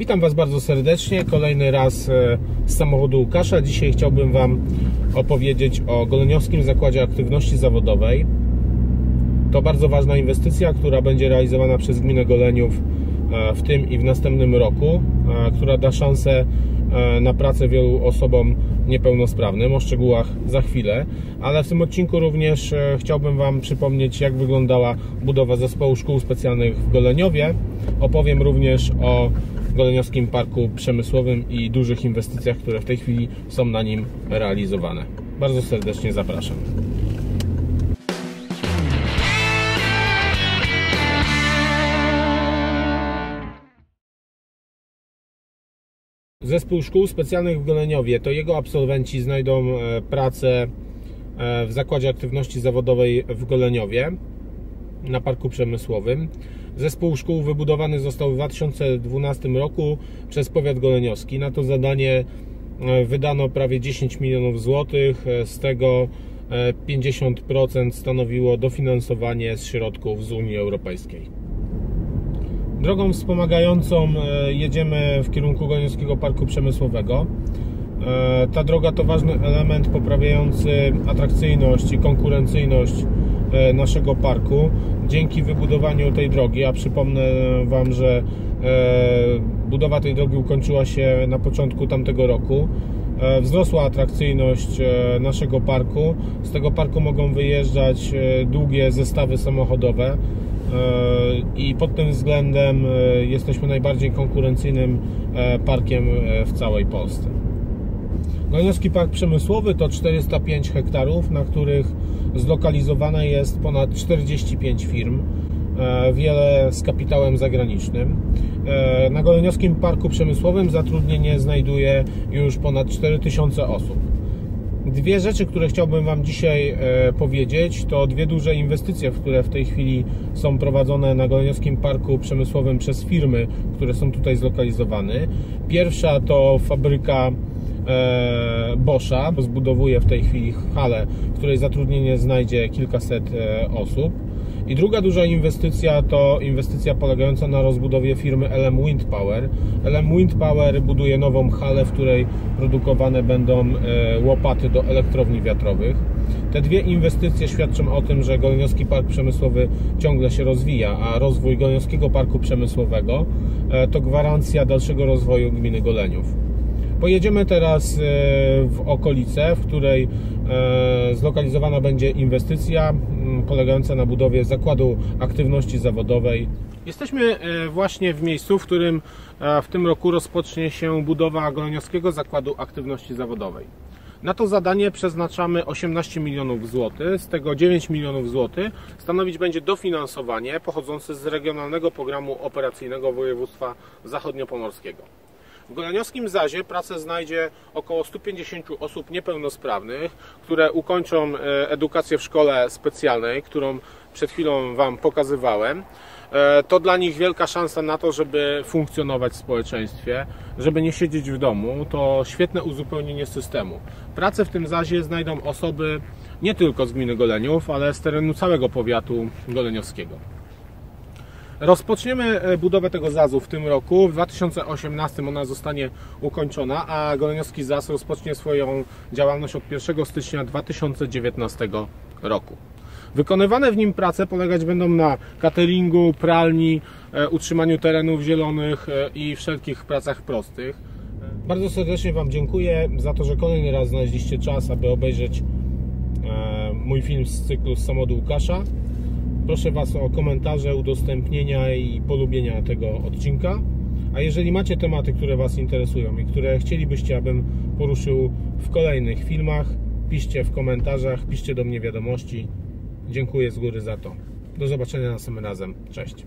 Witam Was bardzo serdecznie. Kolejny raz e, z samochodu Łukasza. Dzisiaj chciałbym Wam opowiedzieć o Goleniowskim Zakładzie Aktywności Zawodowej. To bardzo ważna inwestycja, która będzie realizowana przez gminę Goleniów w tym i w następnym roku, e, która da szansę na pracę wielu osobom niepełnosprawnym. O szczegółach za chwilę, ale w tym odcinku również chciałbym Wam przypomnieć, jak wyglądała budowa zespołu szkół specjalnych w Goleniowie. Opowiem również o Goleniowskim Parku Przemysłowym i dużych inwestycjach, które w tej chwili są na nim realizowane. Bardzo serdecznie zapraszam. Zespół Szkół Specjalnych w Goleniowie to jego absolwenci znajdą e, pracę e, w Zakładzie Aktywności Zawodowej w Goleniowie na Parku Przemysłowym. Zespół szkół wybudowany został w 2012 roku przez powiat goleniowski. Na to zadanie e, wydano prawie 10 milionów złotych, z tego 50% e, stanowiło dofinansowanie z środków z Unii Europejskiej. Drogą wspomagającą jedziemy w kierunku Goleniowskiego Parku Przemysłowego. Ta droga to ważny element poprawiający atrakcyjność i konkurencyjność naszego parku dzięki wybudowaniu tej drogi, a przypomnę Wam, że e, budowa tej drogi ukończyła się na początku tamtego roku, e, wzrosła atrakcyjność e, naszego parku. Z tego parku mogą wyjeżdżać długie zestawy samochodowe i pod tym względem jesteśmy najbardziej konkurencyjnym parkiem w całej Polsce. Gojnowski Park Przemysłowy to 405 hektarów, na których zlokalizowane jest ponad 45 firm, e, wiele z kapitałem zagranicznym. E, na Goleniowskim Parku Przemysłowym zatrudnienie znajduje już ponad 4000 osób. Dwie rzeczy, które chciałbym Wam dzisiaj e, powiedzieć, to dwie duże inwestycje, które w tej chwili są prowadzone na Goleniowskim Parku Przemysłowym przez firmy, które są tutaj zlokalizowane. Pierwsza to fabryka E, Boscha, bo zbudowuje w tej chwili halę, w której zatrudnienie znajdzie kilkaset e, osób. I druga duża inwestycja to inwestycja polegająca na rozbudowie firmy LM Wind Power. LM Wind Power buduje nową halę, w której produkowane będą e, łopaty do elektrowni wiatrowych. Te dwie inwestycje świadczą o tym, że Goleniowski Park Przemysłowy ciągle się rozwija, a rozwój Goleniowskiego Parku Przemysłowego to gwarancja dalszego rozwoju gminy Goleniów. Pojedziemy teraz e, w okolice, w której e, zlokalizowana będzie inwestycja polegająca na budowie zakładu aktywności zawodowej. Jesteśmy e, właśnie w miejscu, w którym w tym roku rozpocznie się budowa Goleniowskiego Zakładu Aktywności Zawodowej. Na to zadanie przeznaczamy 18 milionów złotych, z tego 9 milionów złotych stanowić będzie dofinansowanie pochodzące z Regionalnego Programu Operacyjnego Województwa Zachodniopomorskiego. W Goleniowskim Zazie pracę znajdzie około 150 osób niepełnosprawnych, które ukończą e, edukację w szkole specjalnej, którą przed chwilą Wam pokazywałem. E, to dla nich wielka szansa na to, żeby funkcjonować w społeczeństwie, żeby nie siedzieć w domu. To świetne uzupełnienie systemu. Pracę w tym zazie znajdą osoby nie tylko z gminy Goleniów, ale z terenu całego powiatu goleniowskiego. Rozpoczniemy e, budowę tego ZAZ-u w tym roku. W 2018 ona zostanie ukończona, a Goleniowski ZAZ rozpocznie swoją działalność od 1 stycznia 2019 roku. Wykonywane w nim prace polegać będą na cateringu, pralni, e, utrzymaniu terenów zielonych e, i wszelkich pracach prostych. Bardzo serdecznie Wam dziękuję za to, że kolejny raz znaleźliście czas, aby obejrzeć mój film z cyklu z samochodu Łukasza. Proszę Was o komentarze, udostępnienia i polubienia tego odcinka. A jeżeli macie tematy, które Was interesują i które chcielibyście, abym poruszył w kolejnych filmach, piszcie w komentarzach, piszcie do mnie wiadomości. Dziękuję z góry za to. Do zobaczenia następnym razem. Cześć.